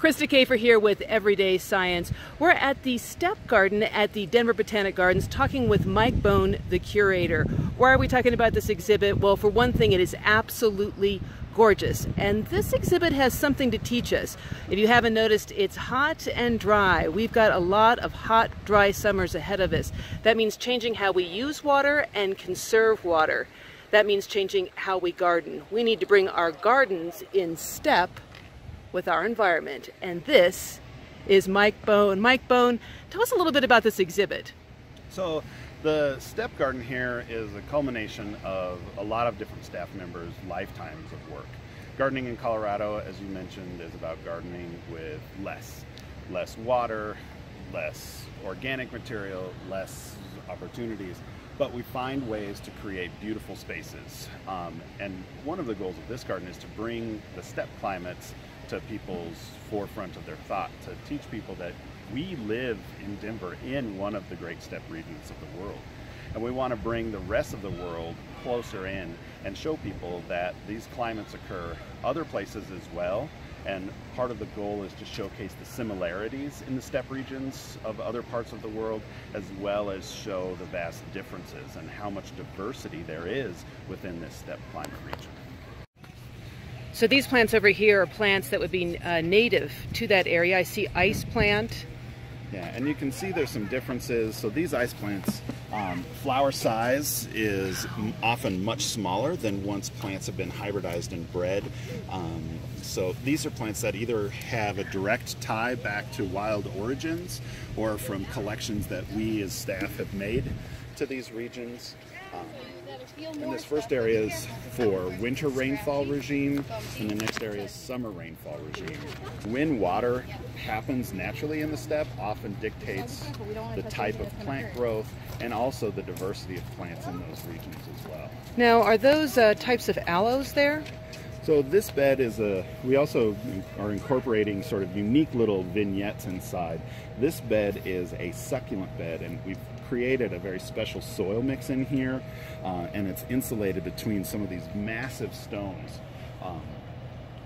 Krista Kafer here with Everyday Science. We're at the Steppe Garden at the Denver Botanic Gardens talking with Mike Bone, the curator. Why are we talking about this exhibit? Well, for one thing, it is absolutely gorgeous. And this exhibit has something to teach us. If you haven't noticed, it's hot and dry. We've got a lot of hot, dry summers ahead of us. That means changing how we use water and conserve water. That means changing how we garden. We need to bring our gardens in step with our environment. And this is Mike Bone. Mike Bone, tell us a little bit about this exhibit. So the steppe Garden here is a culmination of a lot of different staff members' lifetimes of work. Gardening in Colorado, as you mentioned, is about gardening with less. Less water, less organic material, less opportunities but we find ways to create beautiful spaces. Um, and one of the goals of this garden is to bring the steppe climates to people's forefront of their thought, to teach people that we live in Denver in one of the great steppe regions of the world. And we want to bring the rest of the world closer in and show people that these climates occur other places as well and part of the goal is to showcase the similarities in the steppe regions of other parts of the world, as well as show the vast differences and how much diversity there is within this steppe climate region. So these plants over here are plants that would be uh, native to that area. I see ice plant. Yeah, and you can see there's some differences. So these ice plants, um, flower size is often much smaller than once plants have been hybridized and bred. Um, so these are plants that either have a direct tie back to wild origins or from collections that we as staff have made to these regions. Um, and this first area is for winter rainfall regime, and the next area is summer rainfall regime. When water happens naturally in the steppe often dictates the type of plant growth and also the diversity of plants in those regions as well. Now, are those uh, types of aloes there? So this bed is a, we also are incorporating sort of unique little vignettes inside. This bed is a succulent bed and we've created a very special soil mix in here uh, and it's insulated between some of these massive stones um,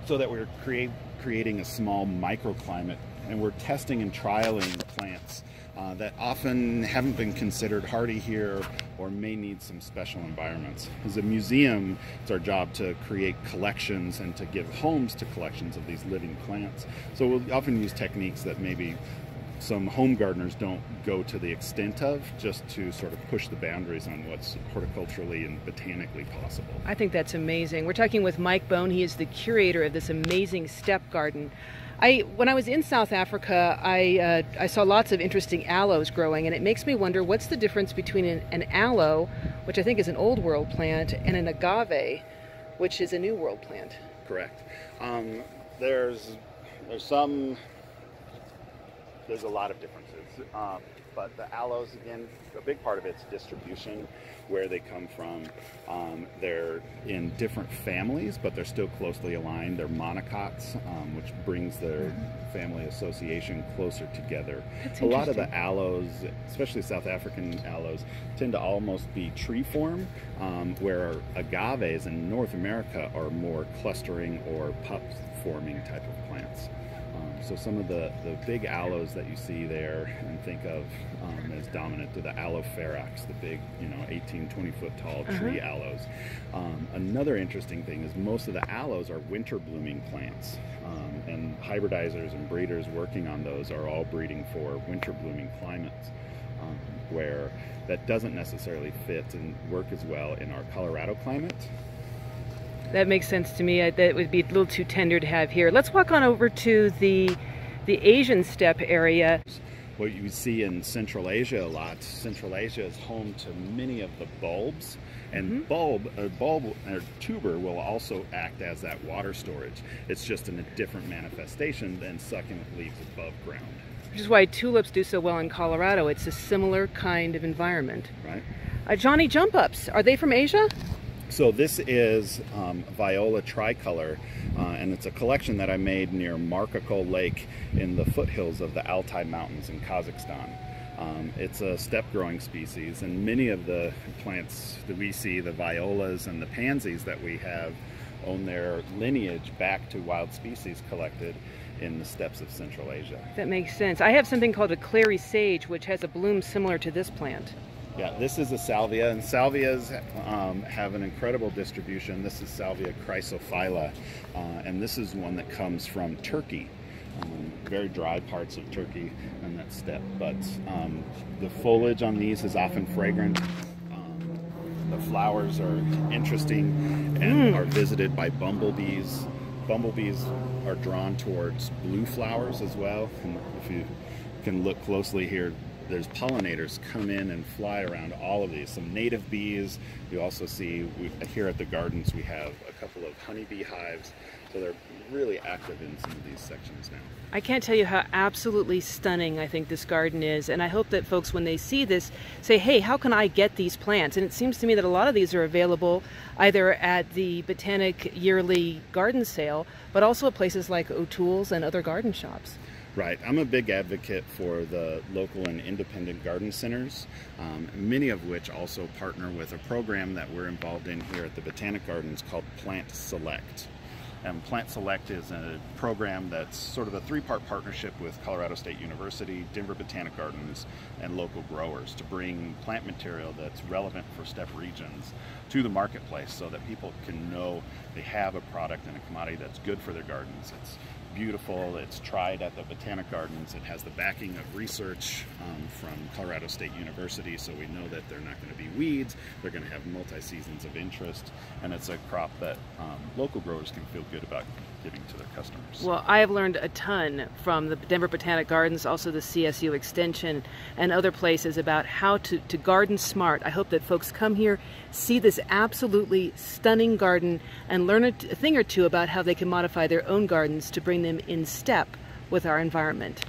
so that we're create, creating a small microclimate and we're testing and trialing plants uh, that often haven't been considered hardy here or may need some special environments. As a museum, it's our job to create collections and to give homes to collections of these living plants. So we'll often use techniques that maybe some home gardeners don't go to the extent of just to sort of push the boundaries on what's horticulturally and botanically possible. I think that's amazing. We're talking with Mike Bone. He is the curator of this amazing steppe garden. I, when I was in South Africa, I, uh, I saw lots of interesting aloes growing, and it makes me wonder what's the difference between an, an aloe, which I think is an old world plant, and an agave, which is a new world plant. Correct. Um, there's there's some there's a lot of differences. Um, but the aloes, again, a big part of it's distribution, where they come from. Um, they're in different families, but they're still closely aligned. They're monocots, um, which brings their family association closer together. a lot of the aloes, especially South African aloes, tend to almost be tree form, um, where agaves in North America are more clustering or pup forming type of plants. So some of the, the big aloes that you see there and think of um, as dominant to the aloe-ferox, the big, you know, 18, 20 foot tall uh-huh. tree uh-huh. aloes. Um, another interesting thing is most of the aloes are winter blooming plants. Um, and hybridizers and breeders working on those are all breeding for winter blooming climates um, where that doesn't necessarily fit and work as well in our Colorado climate that makes sense to me. That would be a little too tender to have here. Let's walk on over to the the Asian steppe area. What you see in Central Asia a lot, Central Asia is home to many of the bulbs and mm -hmm. bulb, a bulb or tuber will also act as that water storage. It's just in a different manifestation than succulent leaves above ground. Which is why tulips do so well in Colorado. It's a similar kind of environment. Right. Uh, Johnny Jump Ups, are they from Asia? So this is um, Viola Tricolor, uh, and it's a collection that I made near Markakol Lake in the foothills of the Altai Mountains in Kazakhstan. Um, it's a steppe growing species, and many of the plants that we see, the violas and the pansies that we have, own their lineage back to wild species collected in the steppes of Central Asia. That makes sense. I have something called a clary sage, which has a bloom similar to this plant. Yeah, this is a salvia, and salvias um, have an incredible distribution. This is Salvia chrysophylla, uh, and this is one that comes from Turkey. Um, very dry parts of Turkey and that steppe, but um, the foliage on these is often fragrant. Um, the flowers are interesting and mm. are visited by bumblebees. Bumblebees are drawn towards blue flowers as well, and if you can look closely here, there's pollinators come in and fly around all of these. Some native bees. You also see we, here at the gardens we have a couple of honeybee hives. So they're really active in some of these sections now. I can't tell you how absolutely stunning I think this garden is. And I hope that folks, when they see this, say, hey, how can I get these plants? And it seems to me that a lot of these are available either at the Botanic yearly garden sale, but also at places like O'Toole's and other garden shops. Right. I'm a big advocate for the local and independent garden centers, um, many of which also partner with a program that we're involved in here at the Botanic Gardens called Plant Select. And Plant Select is a program that's sort of a three-part partnership with Colorado State University, Denver Botanic Gardens, and local growers to bring plant material that's relevant for steppe regions to the marketplace so that people can know they have a product and a commodity that's good for their gardens. It's beautiful. It's tried at the Botanic Gardens. It has the backing of research um, from Colorado State University, so we know that they're not going to be weeds. They're going to have multi-seasons of interest, and it's a crop that um, local growers can feel good about to their customers. Well, I have learned a ton from the Denver Botanic Gardens, also the CSU Extension, and other places about how to, to garden smart. I hope that folks come here, see this absolutely stunning garden, and learn a thing or two about how they can modify their own gardens to bring them in step with our environment.